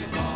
He's